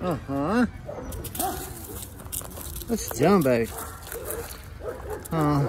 Uh-huh. That's jumbo. Oh. Uh.